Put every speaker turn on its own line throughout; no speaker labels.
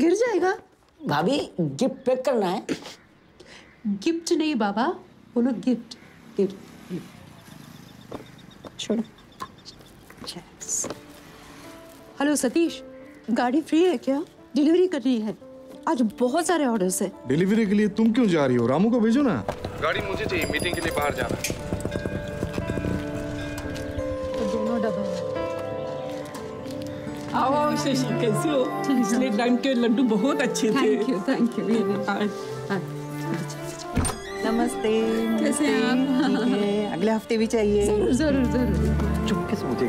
गिर जाएगा।
भाभी गिफ्ट पैक करना है।
गिफ्ट नहीं बाबा बोलो गिफ्ट गिफ्ट छोड़ो। हेलो सतीश। गाड़ी फ्री है क्या? डिलीवरी करनी है। आज बहुत सारे ऑर्डर्स है।
डिलीवरी के लिए तुम क्यों जा रही हो? रामू को भेजो ना।
गाड़ी मुझे चाहिए मीटिंग के लिए बाहर जाना है।
आओ आओ शशि कैसे हो? पिछले टाइम के लड्डू बहुत अच्छे थे।
थैंक यू थैंक यू
नमस्ते
कैसे हैं आप?
अगले हफ़्ते भी चाहिए।
ज़रूर ज़रूर ज़रूर।
चुपके से मुझे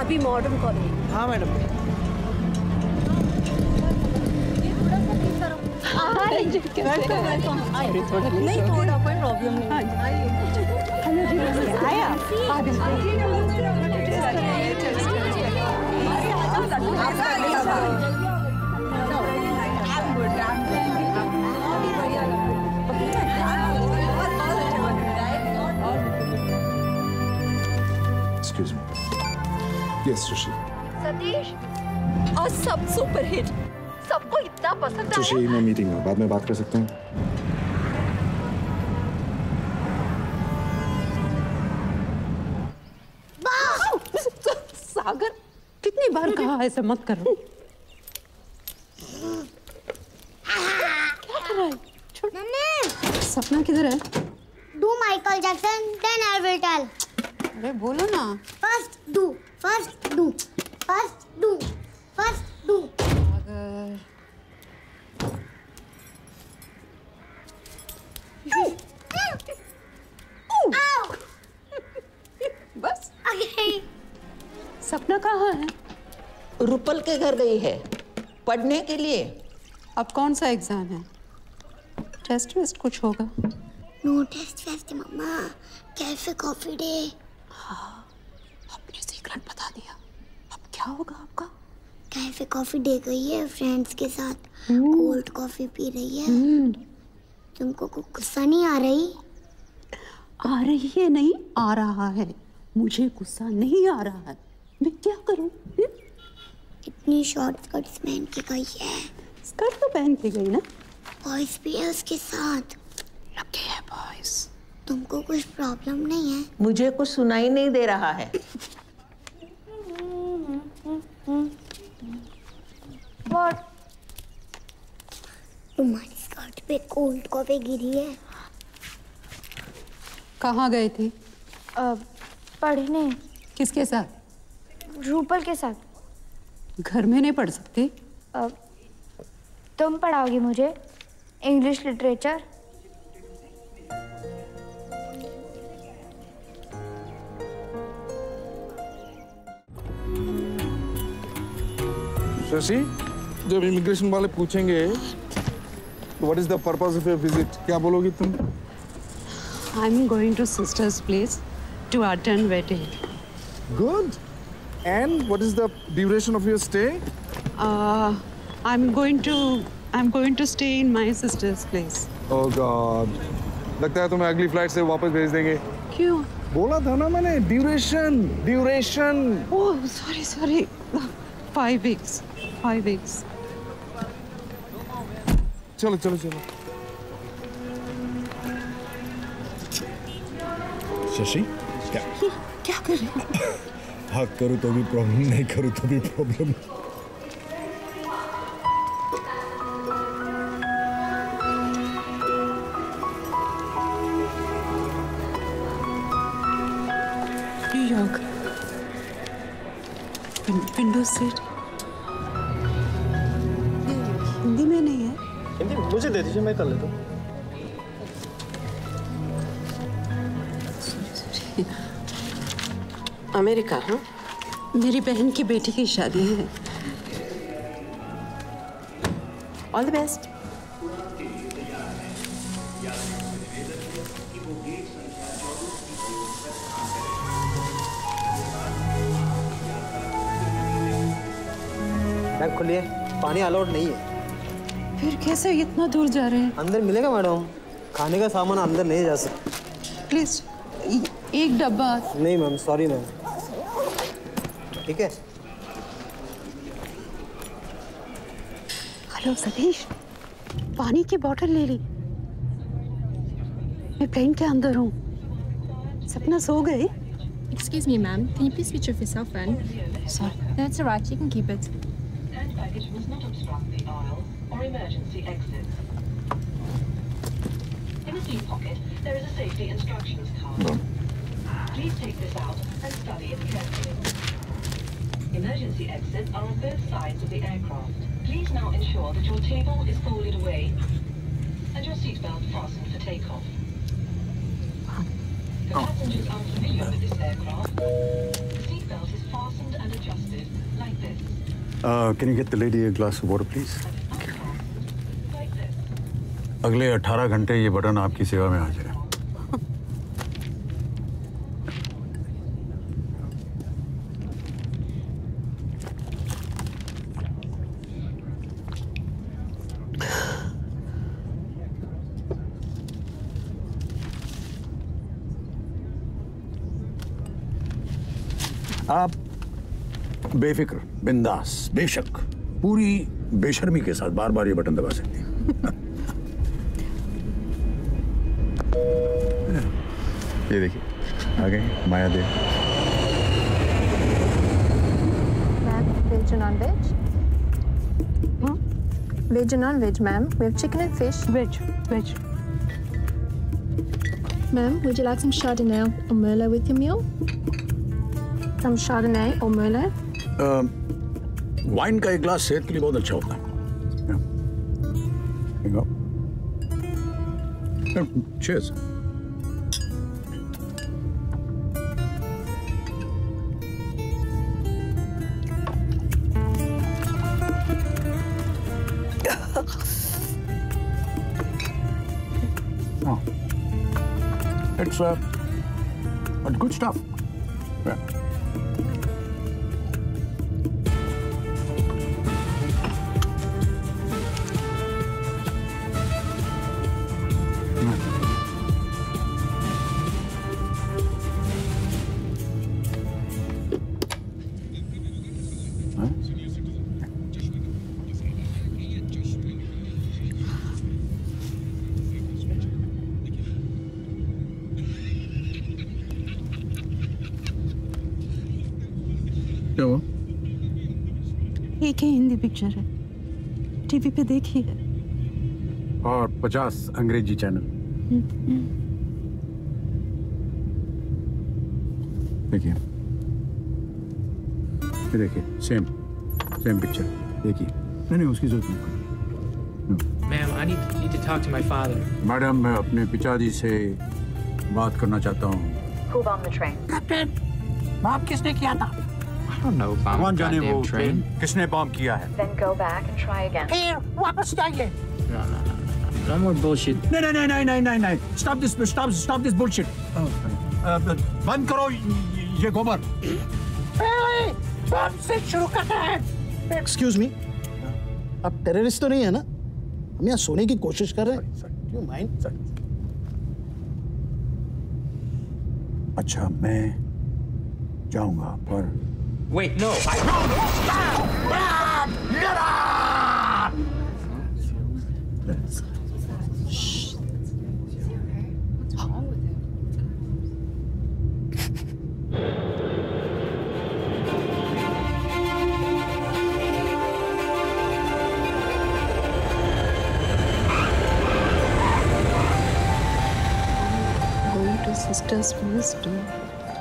अभी मॉडर्न कॉलेज
हाँ मैडम।
नहीं थोड़ा प्रॉब्लम नहीं
excuse me yes Shashi
Satish और सब सुपर हिट सबको इतना पसंद आया।
मैं मीटिंग में बाद में बात कर सकता हूँ?
अगर कितनी बार कहा ऐसे मत करो। सपना किधर है?
Do Michael Jackson then I will tell
अरे बोलो ना।
First do first do first do first do
Rupal के घर गई है पढ़ने के लिए।
अब कौन सा एग्ज़ाम है? टेस्ट वेस्ट कुछ होगा।
No test fest, Mama. Cafe coffee day.
अपने सीक्रेट बता दिया। अब क्या होगा आपका?
कैफ़े कॉफ़ी डे गई है फ्रेंड्स के साथ कोल्ड कॉफ़ी पी रही है। तुमको को गुस्सा नहीं आ रही?
आ रही है नहीं आ रहा है। मुझे गुस्सा नहीं आ रहा है। मैं क्या करूँ?
इतनी शॉर्ट स्कर्ट्स पहन के गई है।
स्कर्ट तो पहन के गई ना?
बॉयज़ भी है उसके साथ।
लगे है बॉयज़
तुमको कुछ प्रॉब्लम नहीं है?
मुझे कुछ सुनाई नहीं दे रहा है।
तुम्हारी स्कर्ट पे कोल्ड कॉफ़ी गिरी है।
कहाँ गए थे?
पढ़ने।
किसके साथ?
रूपल के साथ।
घर में नहीं पढ़ सकते?
तुम पढ़ाओगी मुझे? इंग्लिश लिटरेचर
शशि जब इमिग्रेशन वाले पूछेंगे what is the purpose of your visit क्या बोलोगी तुम?
I am going to sister's place to attend
wedding good what is the duration of your stay
I am going to I am going to stay in my sister's place
oh God लगता है तुम्हें अगली flight से वापस भेज देंगे।
क्यों?
बोला था ना मैंने duration duration
oh sorry sorry five weeks five weeks
चलो चलो चलो।
शशि क्या?
क्या कर रहे हैं
हाँ करूँ तो भी प्रॉब्लम नहीं करूँ तो भी problem
New York window seat Hindi में नहीं है।
हिंदी मुझे दे दीजिए मैं कर लेता हूँ।
अमेरिका हाँ?
मेरी बहन की बेटी की शादी है।
ऑल द बेस्ट
खोलिए। पानी अलाउड नहीं है।
फिर कैसे इतना दूर जा रहे हैं?
अंदर मिलेगा मैडम। खाने का सामान अंदर नहीं जा सकता।
प्लीज़ एक डब्बा।
नहीं मैम सॉरी मैम। ठीक है
हेलो सतीश पानी की बोतल ले ली मैं प्लेन के अंदर हूँ सपना सो गई
Excuse me, ma'am. Can you please switch off your cell phone?
Sorry.
That's all right. You can keep it.
Hand baggage must not obstruct the aisles or emergency exits. In the seat pocket, there is a safety instructions card. Please take this out and study it carefully. Emergency exits are on both sides of the aircraft. Please now ensure that your table is folded away and your seatbelt fastened for takeoff. For passengers unfamiliar with this aircraft, the seatbelt is fastened and adjusted like this.
Uh, can you get the lady a glass of water, please? अगले 18 घंटे ये button आपकी सेवा में हाजिर है आप बेफिक्र बिंदास बेशक पूरी बेशर्मी के साथ बार बार ये बटन दबा सकती ये देखिए आ गए Maya
Dev. Veg non veg ma'am veg chicken and fish
veg veg
ma'am would you like some chardonnay or with your meal Some Chardonnay or Merlot?
Wine का एक ग्लास सेहत के लिए बहुत अच्छा होता है. Cheers. Oh. It's uh, uh, good stuff. Yeah. क्या हुआ?
एक ही हिंदी पिक्चर है। टीवी पे देखी है।
और पचास अंग्रेज़ी चैनल देखिए। ये देखिए सेम सेम पिक्चर देखिए। नहीं नहीं उसकी ज़रूरत नहीं
Ma'am, I need, need to talk to my father.
Madam मैं अपने पिताजी से बात करना चाहता हूँ।
Who bombed the train?
Captain bomb किसने किया था?
I don't know about
जाने वो
train.
किसने बॉम्ब किया है
Then go back and try again.
फिर वापस जाइए
No, no, no, no. No more bullshit.
नहीं नहीं नहीं नहीं नहीं नहीं नहीं stop this stop stop this bullshit बंद करो ये- गोबर।
बम से शुरू करते हैं। एक्सक्यूज मी आप टेररिस्ट तो नहीं है ना? हम यहाँ सोने की कोशिश कर रहे हैं। यू माइंड
अच्छा मैं जाऊँगा पर
Wait, no. I... Shh.
Going to sister's wisdom.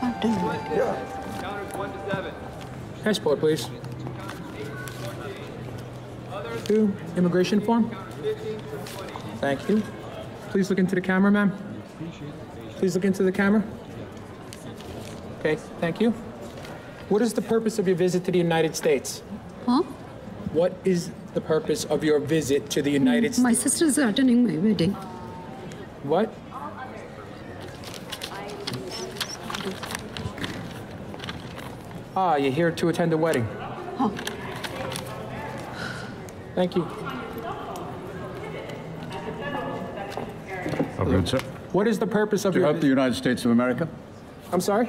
I do you? Yeah. One to seven.
Passport, please. Two, immigration form. Thank you. Please look into the camera, ma'am. Please look into the camera. Okay, thank you. What is the purpose of your visit to the United States?
Huh?
What is the purpose of your visit to the United States?
My sisters are attending my wedding.
What? Ah, you're here to attend the wedding.
Oh.
Thank you.
Good, sir.
What is the purpose of
To
your
help the United States of America.
I'm sorry?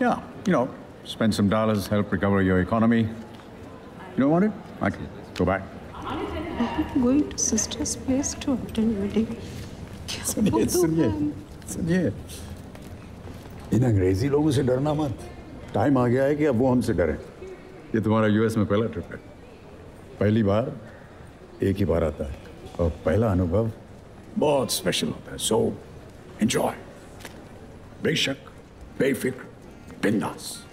Yeah, you know, spend some dollars, help recover your economy. You don't want it? I can go back.
I'm going to sister's place to attend wedding.
सुनिए सुनिए सुनिए इन अंग्रेजी लोगों से डरना मत time आ गया है कि अब वो हमसे डरें। ये तुम्हारा यूएस में पहला ट्रिप है। पहली बार एक ही बार आता है और पहला अनुभव बहुत स्पेशल होता है। सो एंजॉय बेशक, बेफिक्र, बिंदास।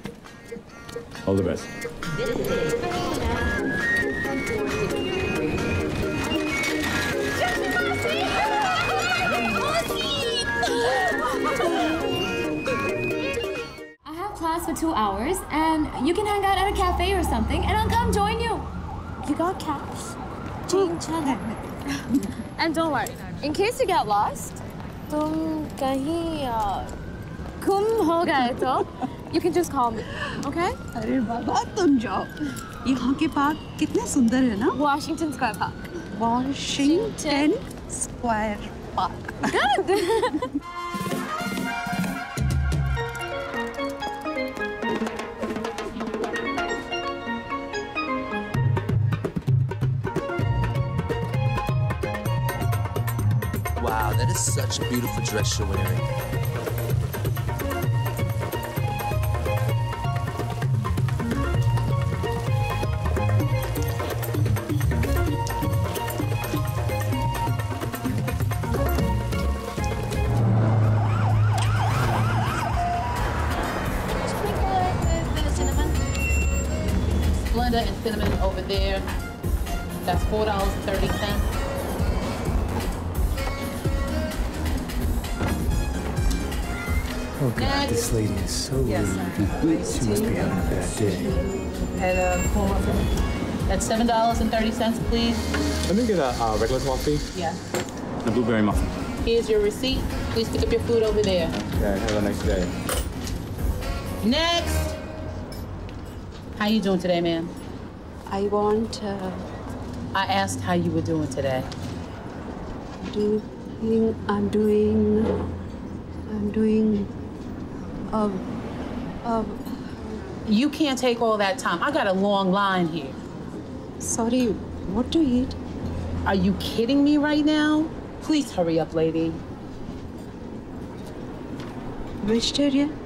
All the best for two hours, and you can hang out at a cafe or something, and I'll come join you. You got cash? Ching chang. and don't worry, in case you get lost, तुम कहीं uh, गुम हो गए तो you can just call me, okay?
अरे बाबा तुम जाओ यहाँ के पार्क कितने सुंदर है ना
Washington Square Park.
Washington
Square
Park That is such a beautiful dress you're wearing.
Splenda and cinnamon over there. That's
$4.30. God, this lady is so rude. She must be having a bad day.
And uh, corn muffin. That's seven dollars and thirty cents, please.
Let me get a uh, regular coffee.
Yeah.
The blueberry muffin.
Here's your receipt. Please pick up your food over there.
Okay, have a nice day.
Next. How you doing today, ma'am?
I want uh,
I asked how you were doing today.
doing I'm doing I'm doing um um
You can't take all that time. I got a long line here.
sorry what to eat
Are you kidding me right now? Please hurry up, lady.
vegetarian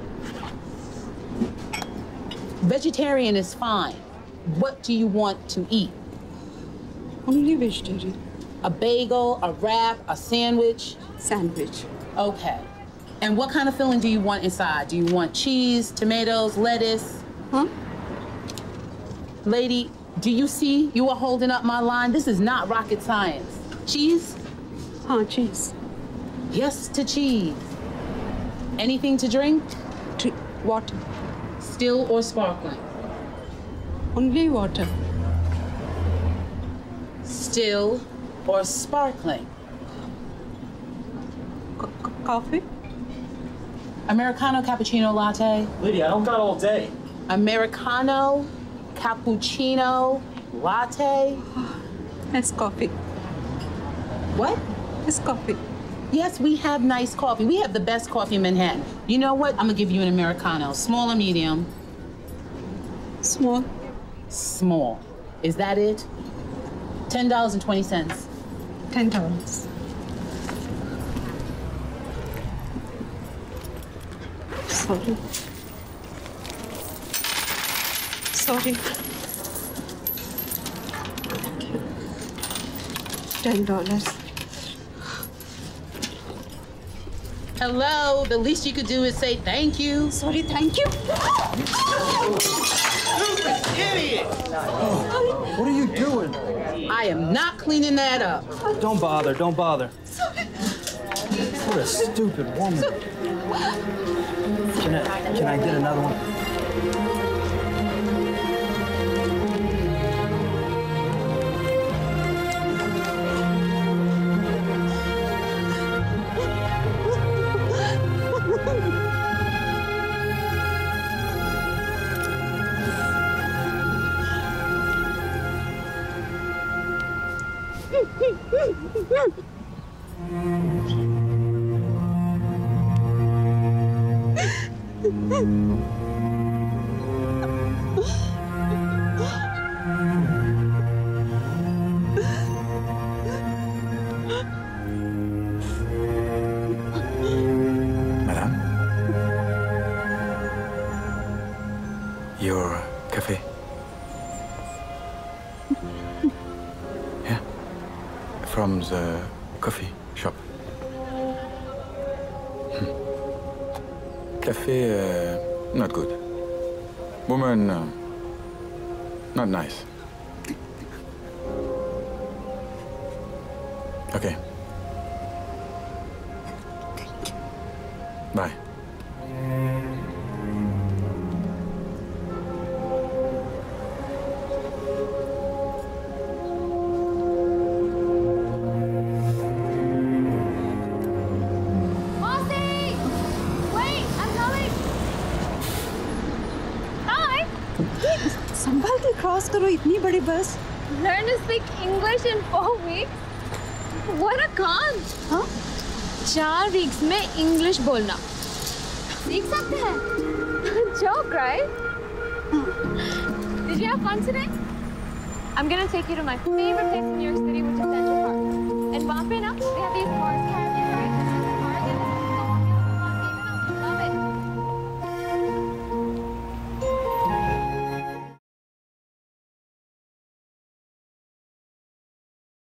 Vegetarian is fine. What do you want to eat?
only vegetarian
A bagel, a wrap, a sandwich?
Sandwich.
Okay. And what kind of filling do you want inside? Do you want cheese, tomatoes, lettuce?
Huh?
Lady, do you see you are holding up my line? This is not rocket science. Cheese?
Huh, cheese.
Yes to cheese. Anything to drink?
To water.
Still or sparkling?
only water
Still or sparkling?
coffee
Americano, cappuccino, latte.
Lydia, I don't got all day.
Americano, cappuccino, latte.
Nice coffee.
What?
Nice coffee.
Yes, we have nice coffee. We have the best coffee in Manhattan. You know what? I'm gonna give you an Americano. Small or medium?
Small.
Small. Is that it? $10.20.
$10. Sorry. Sorry. Ten dollars.
Hello, the least you could do is say thank you.
Sorry, thank you.
Stupid Idiot! what are you doing?
I am not cleaning that up.
Don't bother, don't bother. What a stupid woman. Can I, can I get another one?
The coffee shop. Hmm. Cafe, uh, not good. Woman, uh, not nice. Okay. Bye.
इतनी बड़ी बस
Learn to speak English in four weeks. What a con! हाँ? चार weeks में English बोलना सीख सकते हैं Joke, right? Did you have fun today? I'm gonna take you to my favorite place in New York City, which is Central Park. And वहाँ पे ना